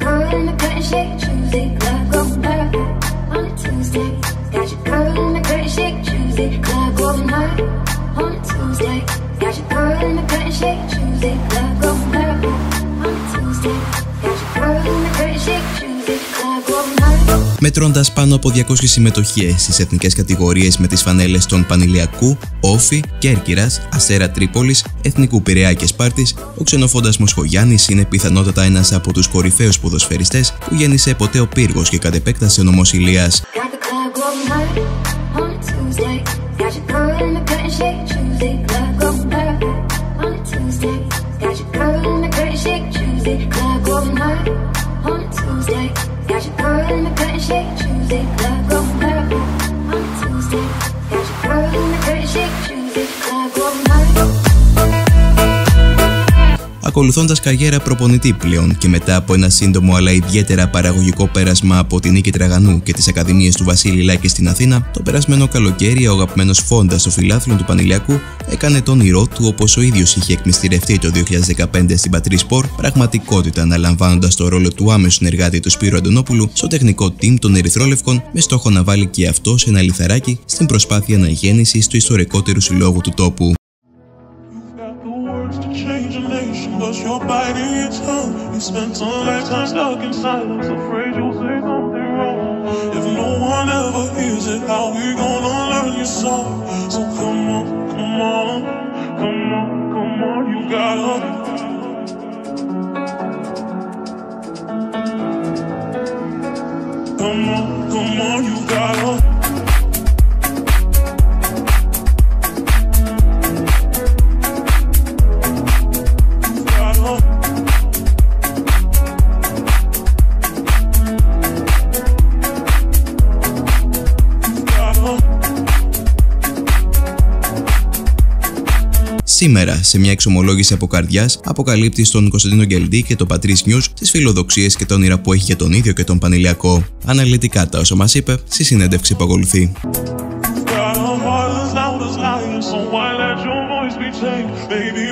girl in the shake on. Got your girl in the and shake Tuesday. Club going hard on a Tuesday. Got your girl in the and shake Tuesday. Club going hard on a Tuesday. Μετρώντας πάνω από 200 συμμετοχές στις εθνικές κατηγορίες με τις φανέλες των Πανηλιακού, Όφη, Κέρκυρας, Αστέρα Τρίπολης, Εθνικού Πειραιά και Σπάρτης, ο ξενοφόντας Μοσχογιάννης είναι πιθανότατα ένας από τους κορυφαίους ποδοσφαιριστές που γέννησε ποτέ ο πύργος και κατ' επέκταση ο νομός Ηλίας. Got the club They come. Ακολουθώντας καριέρα προπονητή πλέον και μετά από ένα σύντομο αλλά ιδιαίτερα παραγωγικό πέρασμα από την Νίκη Τραγανού και τις Ακαδημίες του Βασίλη Λάκη στην Αθήνα, το περασμένο καλοκαίρι ο αγαπημένος φόντας των φιλάθλων του Πανηλιακού έκανε τον όνειρό του όπως ο ίδιος είχε εκμυστηρευτεί το 2015 στην Πατρί Σπορ, πραγματικότητα αναλαμβάνοντας το ρόλο του άμεσου συνεργάτη του Σπύρου Αντωνόπουλου στο τεχνικό team των Ερυθρόλευκων με στόχο να βάλει και αυτό ένα λιθαράκι στην προσπάθεια αναγέννηση του ιστορικότερου συλλόγου του τόπου. Spent a lifetime stuck in silence, afraid you'll say something wrong. If no one ever hears it, how we gonna learn your song? So come on, come on, come on, come on, you gotta. Come on, come on, you gotta. Σήμερα, σε μια εξομολόγηση από καρδιάς, αποκαλύπτει στον Κωνσταντίνο Γκελντή και το Πατρίς News τις φιλοδοξίες και τα όνειρα που έχει για τον ίδιο και τον Πανηλιακό. Αναλυτικά τα όσα μας είπε στη συνέντευξη που ακολουθεί. Got a heart as loud as lion, so why let your voice be tamed? Baby,